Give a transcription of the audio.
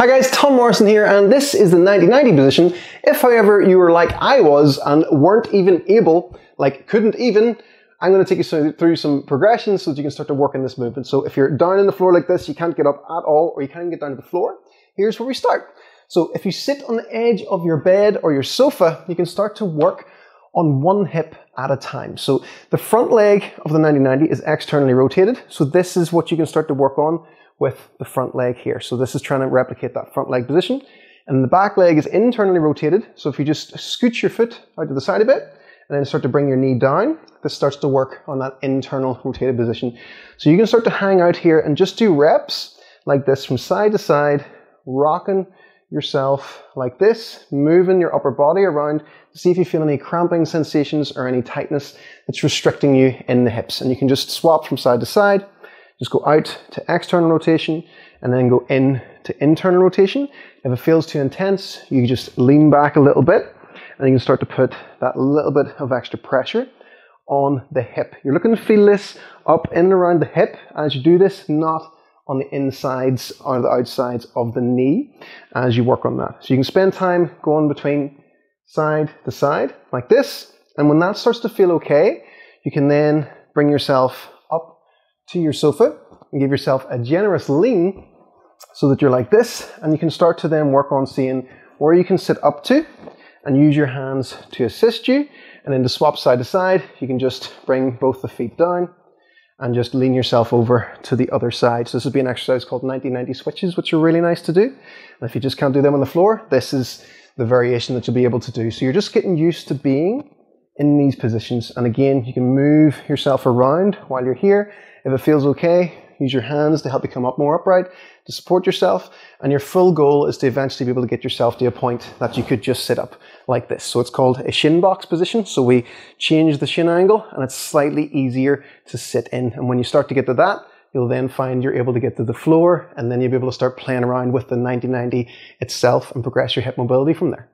Hi guys, Tom Morrison here, and this is the 90-90 position. If, however, you were like I was and weren't even able, like couldn't even, I'm going to take you through some progressions so that you can start to work in this movement. So if you're down on the floor like this, you can't get up at all, or you can't get down to the floor, here's where we start. So if you sit on the edge of your bed or your sofa, you can start to work on one hip at a time. So the front leg of the 90-90 is externally rotated. So this is what you can start to work on with the front leg here. So this is trying to replicate that front leg position. And the back leg is internally rotated. So if you just scoot your foot out to the side a bit and then start to bring your knee down, this starts to work on that internal rotated position. So you can start to hang out here and just do reps like this from side to side, rocking yourself like this, moving your upper body around to see if you feel any cramping sensations or any tightness that's restricting you in the hips. And you can just swap from side to side, just go out to external rotation and then go in to internal rotation. If it feels too intense, you just lean back a little bit and you can start to put that little bit of extra pressure on the hip. You're looking to feel this up in and around the hip as you do this, not on the insides or the outsides of the knee as you work on that. So you can spend time going between side to side like this. And when that starts to feel okay, you can then bring yourself to your sofa and give yourself a generous lean so that you're like this. And you can start to then work on seeing where you can sit up to and use your hands to assist you. And then to swap side to side, you can just bring both the feet down and just lean yourself over to the other side. So this would be an exercise called 90-90 switches, which are really nice to do. And if you just can't do them on the floor, this is the variation that you'll be able to do. So you're just getting used to being in these positions. And again, you can move yourself around while you're here. If it feels okay, use your hands to help you come up more upright, to support yourself. And your full goal is to eventually be able to get yourself to a point that you could just sit up like this. So it's called a shin box position. So we change the shin angle and it's slightly easier to sit in. And when you start to get to that, you'll then find you're able to get to the floor and then you'll be able to start playing around with the 90-90 itself and progress your hip mobility from there.